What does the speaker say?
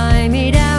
I made. out.